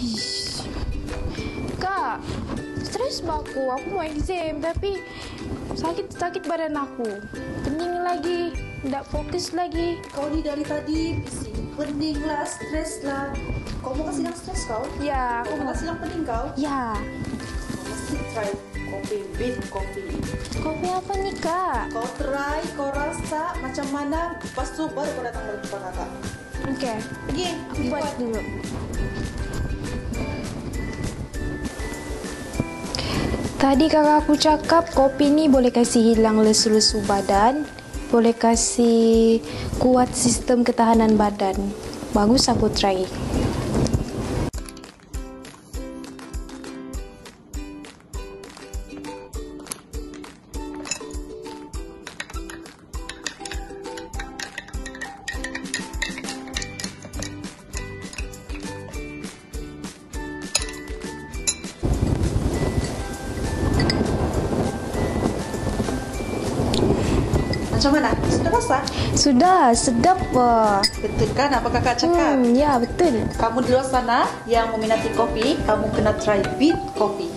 Ish. Kak, stres bah aku. Aku mau exam tapi sakit sakit badan aku. Pening lagi, tak fokus lagi. Kau ni dari tadi bising, pening lah, stres lah. Kau mau kasih yang stres kau? Ya, Kau mau kasih yang pening kau? Ya. Kau mesti try kopi, beef kopi. Kopi apa nih kak? Kau try, kau rasa macam mana, lepas tu baru kau datang berjumpa kakak. Oke, Pergi, aku buat dulu. Tadi kakak aku cakap kopi ni boleh kasih hilang lesu-lesu badan, boleh kasih kuat sistem ketahanan badan. Bagus aku try. Macam mana? Sudah rasa? Sudah, sedap wah. Betul kan apa kakak cakap? Hmm, ya betul. Kamu di luar sana yang meminati kopi, kamu kena try beef kopi.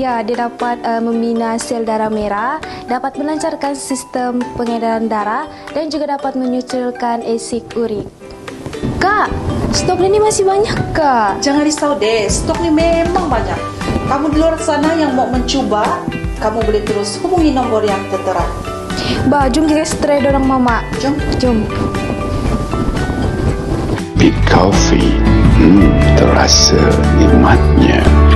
Ya, dia dapat uh, membina sel darah merah, dapat melancarkan sistem pengedaran darah dan juga dapat menyucikan asid urik. Kak, stok ini masih banyak kak. Jangan risau deh, stok ni memang banyak. Kamu di luar sana yang mau mencuba, kamu boleh terus hubungi nomor yang tertera. Bah, jom kita stray dorang mama. Jom. Jom. Bit Coffee, hmm, terasa nikmatnya.